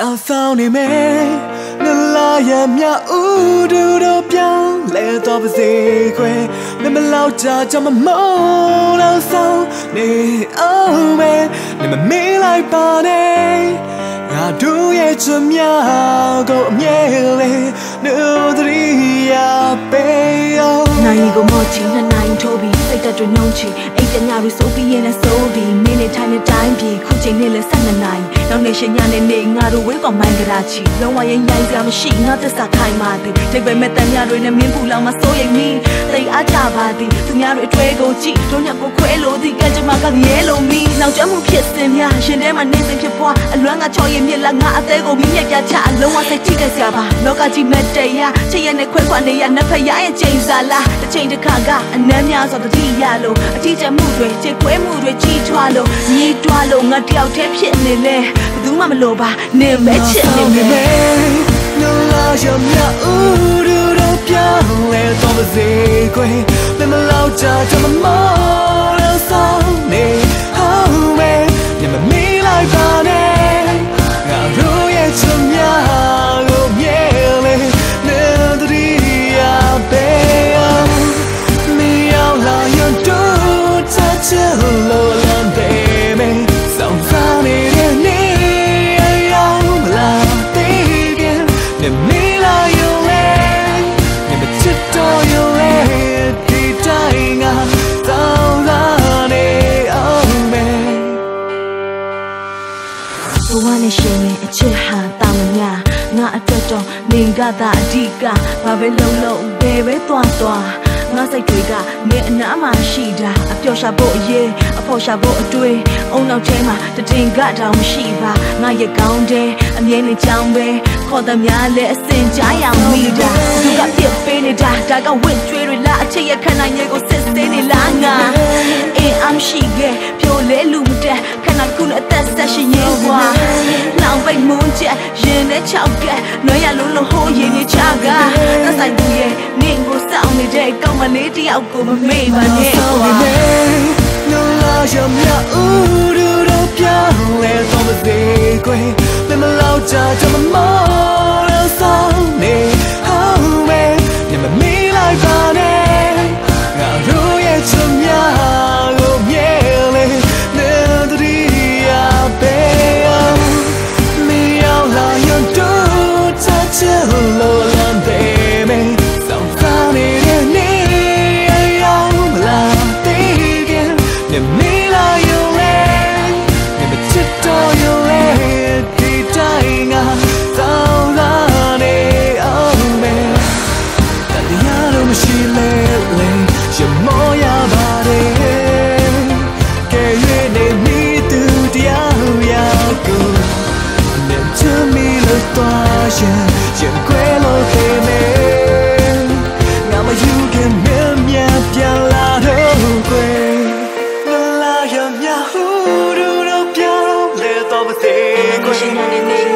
အဆောင်နေမယ်နလာရမြဥဒူတို့ပြောင်းလဲတော့ပါစေခွဲမမလောက်ကြကြမမောတော့ဆောင်နေအောင်မဲနေမမေးလိုက်ပါနဲ့ငါတို့ရဲ့ချမ်းမြောက်ကိုအမြဲလေးနိုးတရီယာပေးအောင်နိုင်ကိုမောချီနှစ်နိုင်ထိုးပြီးစိတ်တက်တွေနှုံးချီအိတ်တညရီစိုးပြီးရင်လည်းစိုးပြီးမင်းနဲ့ထိုင်တဲ့တိုင်းပြည်ခုချိန်နဲ့လည်းဆက်နှစ်နိုင် နောက်နေရှင်ညနေနေငါတို့ဝေးကောင်မိုင်းကြတာချီလုံးဝရင်ရိုင်းစရာမရှိငါသစ္စာခိုင်ပါသည်တိတ်ပဲမဲ့တန်ညတွေနဲ့မင်းပူလောင်မစိုးရိမ်မိတိတ်အားကြပါသည်သူများတွေအထွေးကိုကြည့်တို့ညကိုခွဲလို့ဒီကကြမှာကမြဲလို့မိနောက်ကျမှုဖြစ်စင်များရှင်ထဲမှာနေစဉ်ဖြစ်ပွားအလွမ်းကချော်ရင်မြစ်လာငါအသေးကိုမြင့်မြတ်ပြချအလုံးဝစိတ်ကြည့်တဲ့စရာပါလောကကြီးမဲ့တရားချစ်ရနဲ့ခွဲခွာနေရနဖရရဲ့ချိန်စားလားတစ်ချိန်တစ်ခါကအနမ်းများစွာတတိရလို့အထီးကျမှုတွေချစ်ခွဲမှုတွေကြီးထွားလို့ညီးတွားလို့ငါတယောက်တည်းဖြစ်နေလဲဘယ်သူမှမလိုပါနေမဲ့ချစ်နေမယ်နလာရမြူရူရပြောင်းလဲတော့ပါစေခွေမမလောက်ကြတမမောရဆောင်နေ သာအဓိကဘာပဲလုံးလုံးဘယ်ပဲသွားသွားငါစိတ်တွေကမင်းအနားမှာရှိတာအပျော်ရှာဖို့အရေးအဖို့ရှာဖို့အတွေ့အုံနောက်ထဲမှာတတင်ကတောင်မရှိပါငါရဲ့ကောင်းတဲ့အမြဲနေချောင်းပဲခေါ်သမျှလဲအစင်ကြားရအောင်မိတာသူကပြစ်ပေးနေတာဒါကဝင့်ကျွေးတွေလားအချစ်ရဲ့ခန္ဓာရဲ့ကိုစစ်ဆေးနေလားငါအင်းအမရှိခဲ့ဖြို လဲလူမတက်ခန္ဓာခုနဲ့အသက်ဆက်ရှင်ရဲ့ဝါလောင်ပိတ်မွန်းချက်ရင်နဲ့ချောက်ကနွေရလုံးလုံးဟိုးရင်ကြီးချကသက်ဆိုင်သူရဲ့နင့်ကိုစောင့်နေတဲ့ကောင်းမလေးတယောက်ကိုမမေ့ပါနဲ့ကွာနော်လာရမြူရူတော့ပြောင်းလဲတော့မသေးခွေမမလောက်ကြတမမော 動物で腰ね。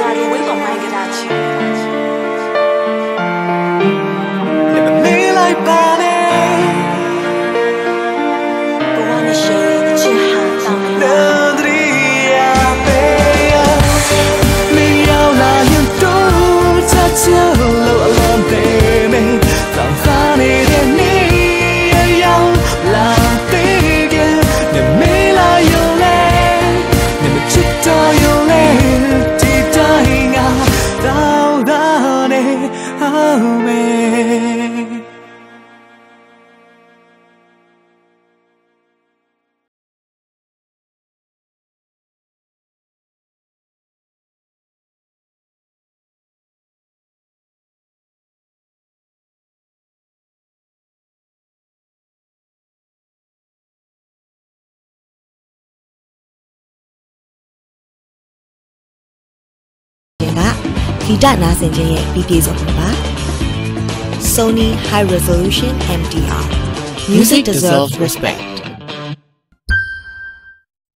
ဂီတနာဆင်ခြင်းရဲ့ပြီးပြေဆုံးမှုပါ Sony High Resolution MDR Music deserves respect